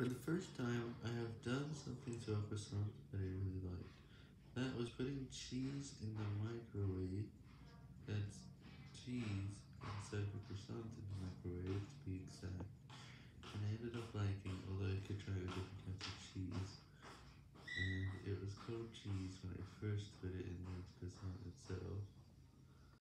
For the first time, I have done something to a croissant that I really liked. That was putting cheese in the microwave, that's cheese instead of a croissant in the microwave to be exact, and I ended up liking, although I could try a different type of cheese, and it was cold cheese when I first.